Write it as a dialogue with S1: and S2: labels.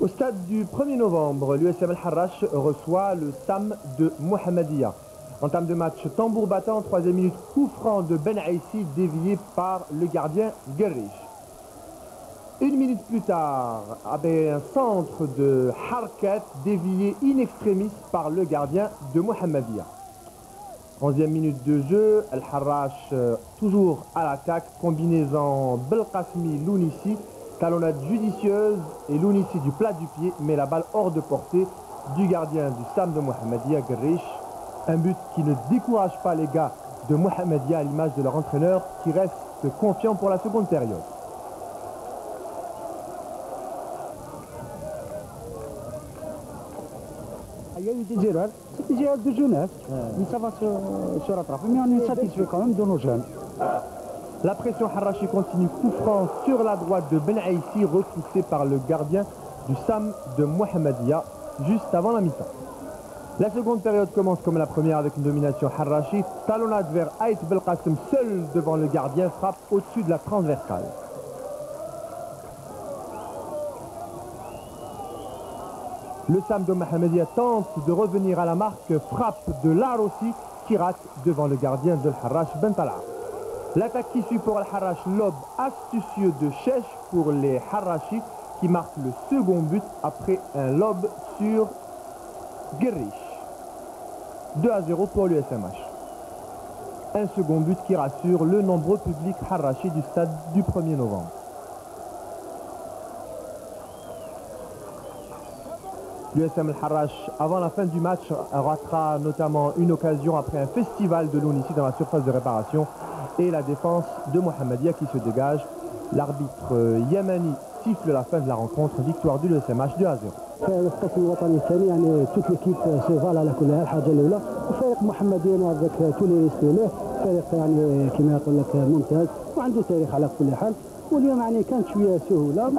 S1: Au stade du 1er novembre, l'USM Al-Harrach reçoit le SAM de Mohamedia. Entame de match tambour battant, troisième minute, coup franc de Ben Aïssi dévié par le gardien Gerrich. Une minute plus tard, avec un centre de Harkat dévié in extremis par le gardien de Mohamedia. Onzième minute de jeu, Al-Harrach euh, toujours à l'attaque, combinaison Belkasmi Lounissi, talonnade judicieuse et Lounissi du plat du pied met la balle hors de portée du gardien du Sam de Mohamedia, Gerrich. Un but qui ne décourage pas les gars de Mohamedia à l'image de leur entraîneur qui reste confiant pour la seconde période.
S2: Il y a eu des erreurs, c'est des erreurs de jeunesse, mais ça va se, se rattraper, mais on est satisfait quand même de nos jeunes.
S1: La pression Harachi continue, coup franc sur la droite de Ben Aïssi, repoussé par le gardien du Sam de Mohamedia, juste avant la mi-temps. La seconde période commence comme la première avec une domination Harachi, talonnade vers Aït Belkacem, seul devant le gardien, frappe au-dessus de la transversale. Le Sam de Mohamedia tente de revenir à la marque, frappe de Larossi qui rate devant le gardien de Harrach Bentala. L'attaque qui suit pour Al-Harrach, lobe astucieux de Chech pour les Harrachi qui marquent le second but après un lob sur Gerrich. 2 à 0 pour l'USMH. Un second but qui rassure le nombreux public Harrachi du stade du 1er novembre. L'USM Al-Harrach, avant la fin du match, ratera notamment une occasion après un festival de ici dans la surface de réparation et la défense de Mohamedia qui se dégage. L'arbitre yamani siffle la fin de la rencontre, victoire du l'USMH 2 à 0.
S2: القسم الوطني الثاني يعني توت ليكيب سيفال على كل حال الحاجه الاولى وفريق محمدين هذاك تولي ريسبي له فريق يعني كما يقول لك ممتاز وعنده تاريخ على كل حال واليوم يعني كانت شويه سهوله